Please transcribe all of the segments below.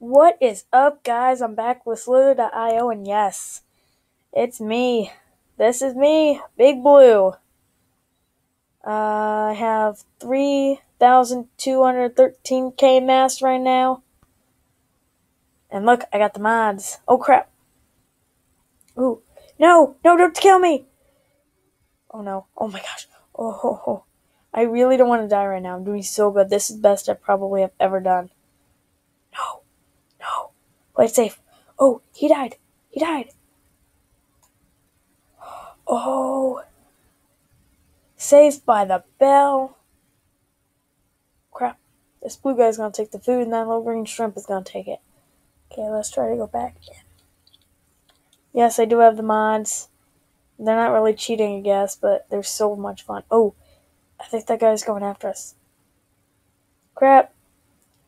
What is up, guys? I'm back with Slither.io, and yes, it's me. This is me, Big Blue. Uh, I have 3,213k mass right now. And look, I got the mods. Oh crap. Ooh. No, no, don't kill me. Oh no. Oh my gosh. Oh, ho, ho. I really don't want to die right now. I'm doing so good. This is the best I probably have ever done. Play it safe. Oh, he died. He died. Oh. Saved by the bell. Crap. This blue guy's gonna take the food and that little green shrimp is gonna take it. Okay, let's try to go back. Yes, I do have the mods. They're not really cheating, I guess, but they're so much fun. Oh, I think that guy's going after us. Crap.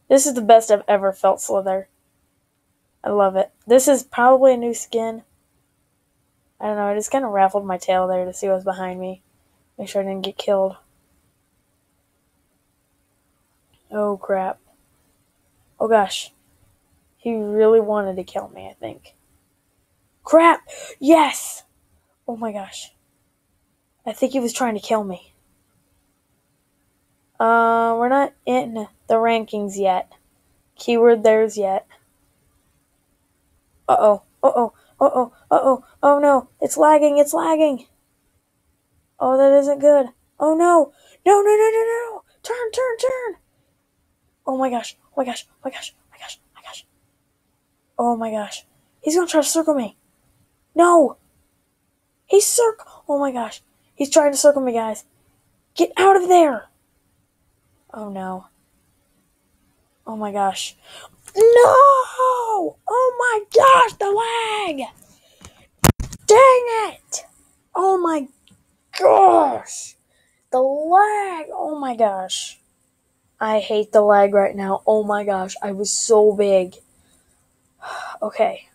This is the best I've ever felt Slither. I love it. This is probably a new skin. I don't know, I just kind of raffled my tail there to see what's behind me. Make sure I didn't get killed. Oh crap. Oh gosh. He really wanted to kill me, I think. Crap! Yes! Oh my gosh. I think he was trying to kill me. Uh, we're not in the rankings yet. Keyword there's yet. Uh oh. Uh oh. Uh oh. Uh oh. Oh no. It's lagging. It's lagging. Oh, that isn't good. Oh no. No, no, no, no, no. Turn, turn, turn. Oh my gosh. Oh my gosh. Oh my gosh. Oh my gosh. Oh my gosh. Oh my gosh. He's gonna try to circle me. No. He's circle. Oh my gosh. He's trying to circle me, guys. Get out of there. Oh no. Oh my gosh. No! Oh my gosh, the lag! Dang it! Oh my gosh! The lag! Oh my gosh. I hate the lag right now. Oh my gosh, I was so big. Okay.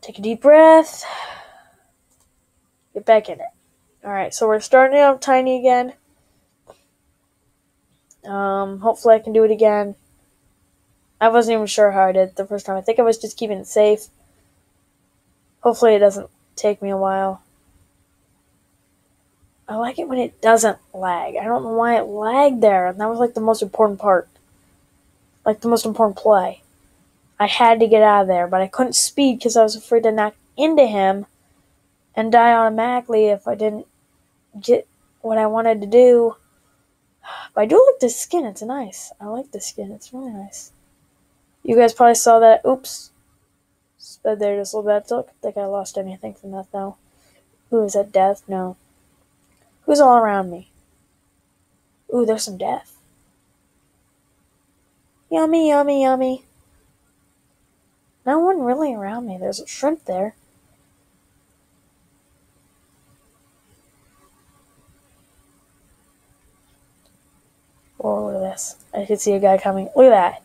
Take a deep breath. Get back in it. Alright, so we're starting out tiny again. Um, hopefully I can do it again. I wasn't even sure how I did the first time. I think I was just keeping it safe. Hopefully it doesn't take me a while. I like it when it doesn't lag. I don't know why it lagged there, and that was like the most important part. Like the most important play. I had to get out of there, but I couldn't speed because I was afraid to knock into him and die automatically if I didn't get what I wanted to do. But I do like this skin. It's nice. I like this skin. It's really nice. You guys probably saw that. Oops. Sped there just a little bit. I don't think I lost anything from that, though. Who is that death? No. Who's all around me? Ooh, there's some death. Yummy, yummy, yummy. No one really around me. There's a shrimp there. Whoa, look at this. I can see a guy coming. Look at that.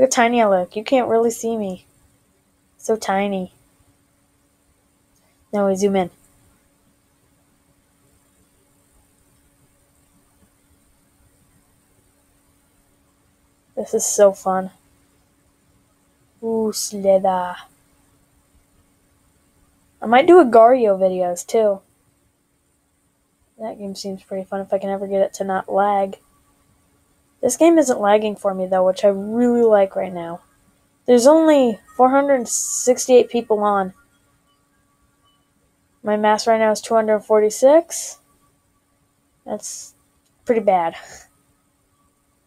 Look how tiny I look. You can't really see me. So tiny. Now we zoom in. This is so fun. Ooh, Slither. I might do Agario videos too. That game seems pretty fun if I can ever get it to not lag. This game isn't lagging for me though, which I really like right now. There's only 468 people on. My mass right now is 246. That's pretty bad.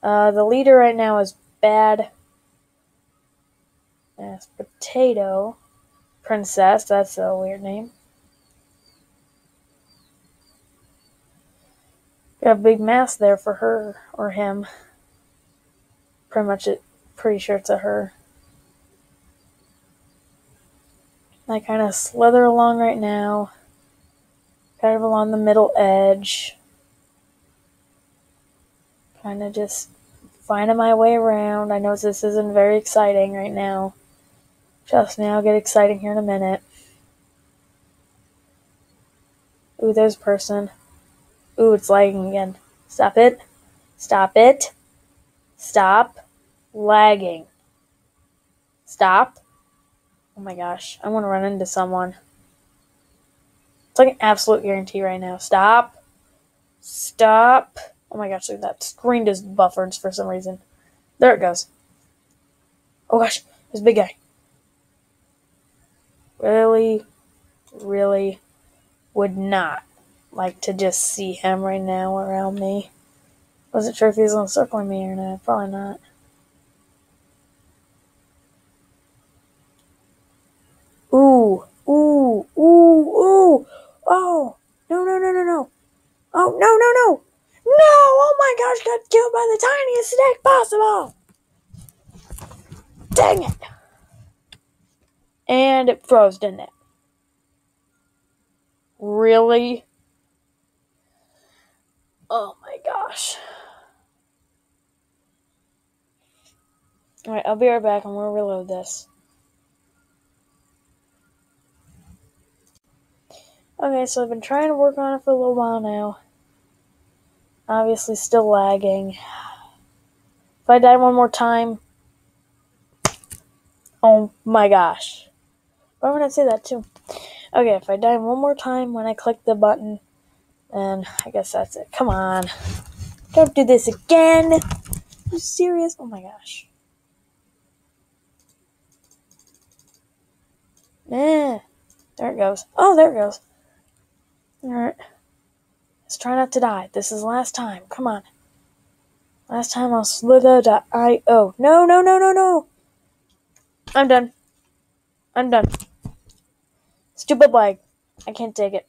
Uh, the leader right now is Bad. That's Potato Princess. That's a weird name. Got a big mass there for her or him. Pretty much it. Pretty sure it's a her. I kind of slither along right now, kind of along the middle edge, kind of just finding my way around. I know this isn't very exciting right now. Me, I'll get exciting here in a minute. Ooh, there's a person. Ooh, it's lagging again. Stop it. Stop it. Stop. lagging. Stop. Oh my gosh, I want to run into someone. It's like an absolute guarantee right now. Stop. Stop. Oh my gosh, that screen just buffers for some reason. There it goes. Oh gosh, this big guy. Really, really would not like to just see him right now around me. Wasn't sure if he was encircling me or not. Probably not. Ooh, ooh, ooh, ooh. Oh, no, no, no, no, no. Oh, no, no, no. No, oh my gosh, got killed by the tiniest snake possible. Dang it. And it froze, didn't it? Really? Oh my gosh. Alright, I'll be right back. I'm gonna reload this. Okay, so I've been trying to work on it for a little while now. Obviously, still lagging. If I die one more time. Oh my gosh. Why would I say that too? Okay, if I die one more time when I click the button, then I guess that's it. Come on. Don't do this again. Are you serious? Oh my gosh. Eh. There it goes. Oh, there it goes. Alright. Let's try not to die. This is last time. Come on. Last time I'll slither. slither.io. No, no, no, no, no. I'm done. I'm done. Stupid lag. I can't take it.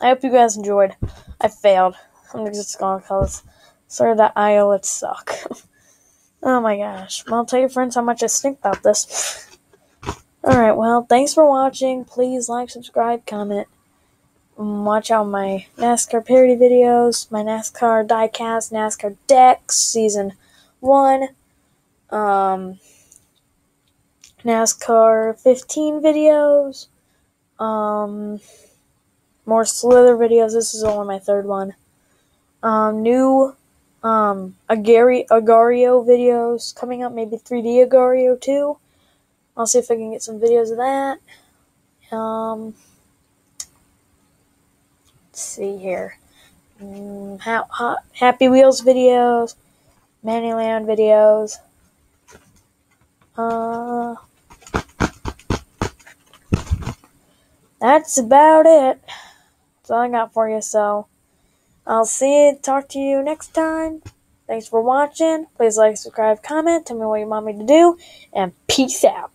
I hope you guys enjoyed. I failed. I'm just gonna call this slither.io. Let's suck. oh my gosh. Well, tell your friends how much I stink about this. Alright, well, thanks for watching. Please like, subscribe, comment. Watch out my NASCAR parody videos, my NASCAR diecast, NASCAR decks, season one, um, NASCAR 15 videos, um, more Slither videos. This is only my third one. Um, new, um, Agari- Agario videos coming up, maybe 3D Agario too. I'll see if I can get some videos of that. Um, let's see here. Mm, ha- ha- Happy Wheels videos, Mannyland videos. Uh, that's about it. All I got for you. So I'll see you. Talk to you next time. Thanks for watching. Please like, subscribe, comment. Tell me what you want me to do. And peace out.